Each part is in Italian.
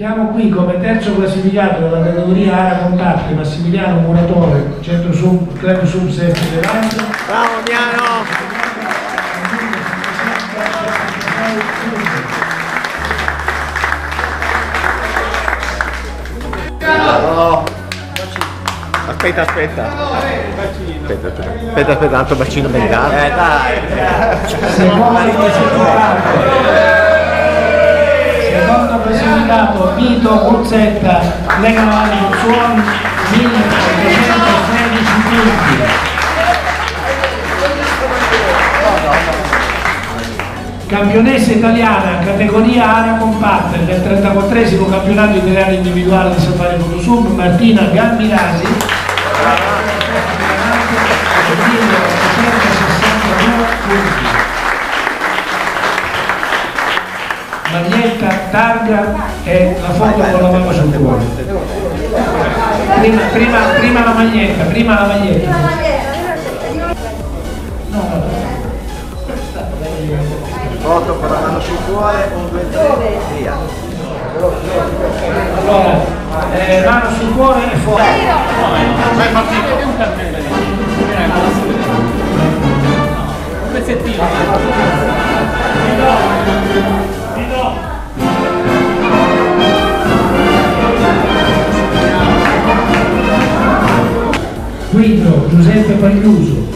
Chiamo qui come terzo classificato della categoria area compatte Massimiliano Muratore, centro sub, club sub 7 Levante. Bravo Miano! No. Aspetta, aspetta. Aspetta, aspetta. Aspetta, aspetta, altro bacino bengala. Eh dai. Secondo classificato, secondo classificato Vito Buzzetta, Lega Navale Suoni, 1316 punti. Campionessa italiana, categoria area compatta del 34 campionato italiano individuale di Safari Fotosub, Martina Gambirasi. 1862 punti. Maglietta, targa e la foto con la mano sul cuore. Prima, prima, prima la maglietta, prima la maglietta. No, no. Foto con la mano sul cuore, un, due, tre, via. Allora, eh, mano sul cuore e foto. Un pezzettino. Giuseppe Pagliuso,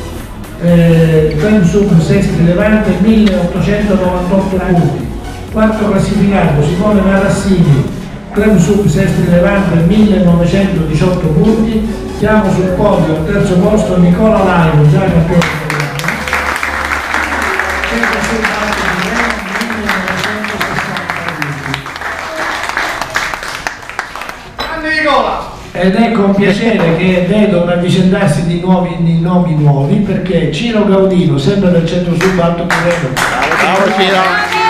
eh, Club Sub Sestri Levante 1898 punti. Quarto classificato Simone Marassini, Club Sub Sestri Levante 1918 punti. Siamo sul podio al terzo posto Nicola Laio, già campione italiano. Club Sub Alto di Reno, 1960 punti. Ed è con piacere che vedo un avvicendarsi di, nuovi, di nomi nuovi perché Ciro Gaudino, sempre del centro sud Alto Tirreno, Bravo Ciro.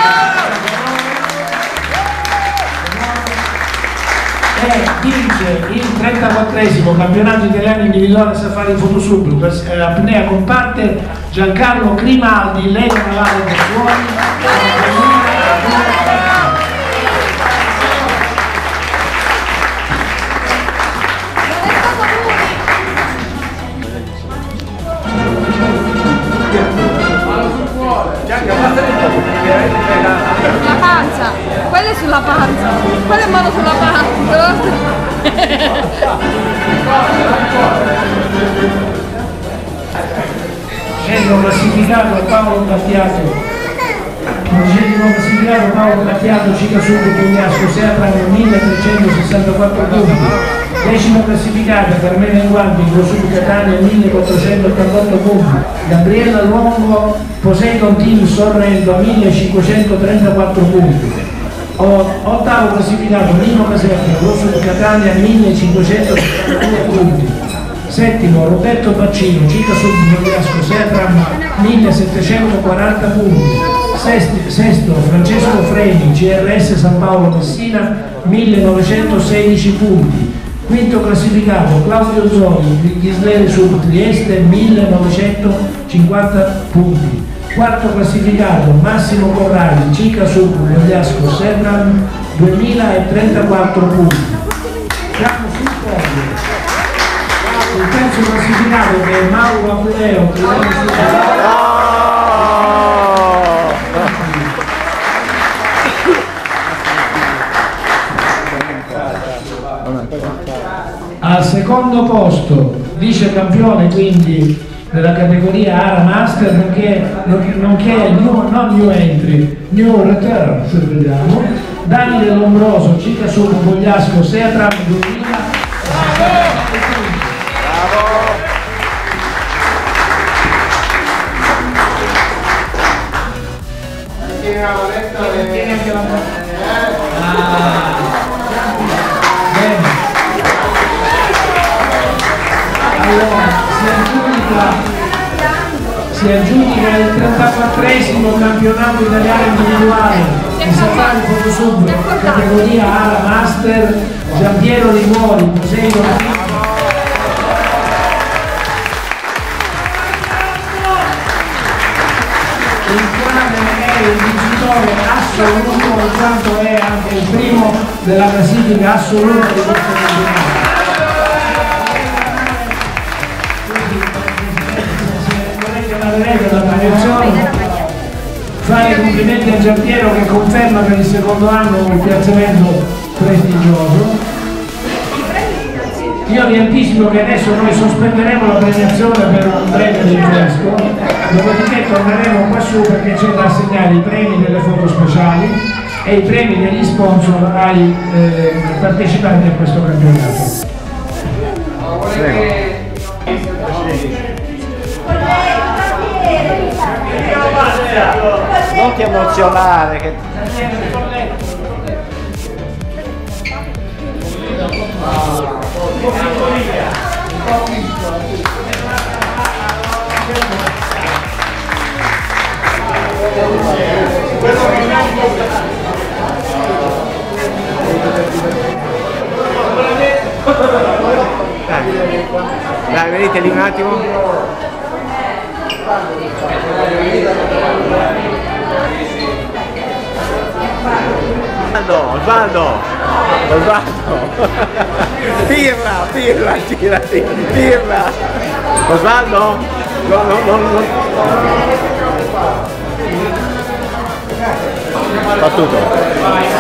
e vince il 34 campionato italiano individuale Safari Fotosub eh, apnea compatte Giancarlo Grimaldi, Lega Navale del Suoni. La pancia, quella è sulla panza, quella è mano sulla panza. Centro classificato Paolo Battiato. Centro classificato Paolo Battiato, Cica Sud Pugliasco, Serra 1364 punti. Decima classificata Carmela Inguardi, Grosub Catania 1488 punti. Gabriella Longo, Poseidon Team Sorrento 1534 punti. O- ottavo classificato Nino Caserta, Grosub Catania 1572 punti. Settimo Roberto Baccino, Cica Sud Pugliasco, Serram 1740 punti. Sesti- sesto Francesco Freni, CRS San Paolo Messina 1916 punti. Quinto classificato Claudio Zoli, Ghisleri Sud Trieste 1950 punti. Quarto classificato Massimo Corrali, Cica Sud Pugliasco, Serram 2034 punti. Siamo sul podio. Il terzo classificato che è Mauro Apuleo, secondo posto, vice campione quindi della categoria Ara Master, nonché, nonché new, non new entry, new return, se vediamo, Davide Lombroso, Cica Solo Bogliasco, Seatram 2000. Tieni anche la Ah. Allora, si aggiudica, si aggiudica il 34esimo campionato italiano individuale. Di Safari Photosub categoria Ara Master Giampiero Liguori, Poseidon il quale è il vincitore assoluto quanto è anche il primo della classifica assoluta di questo campionato. Vedete la premiazione fare i complimenti a Giampiero che conferma per il secondo anno un piazzamento prestigioso. Io vi anticipo che adesso noi sospenderemo la premiazione per un breve rinfresco, dopodiché torneremo qua su perché c'è da assegnare i premi delle foto speciali e i premi degli sponsor ai eh, partecipanti a questo campionato. Non ti emozionare che Dai, venite lì un attimo. Osvaldo, Osvaldo, Osvaldo. Pirla, pirla, girati, pirla. Osvaldo, no, no, no, no. Fa tutto.